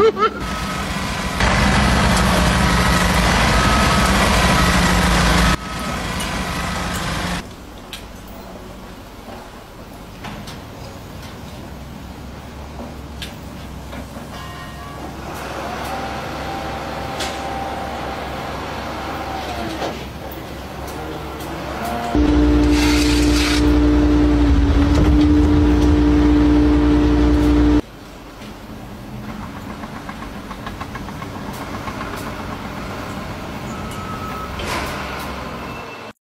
Ha ha ha!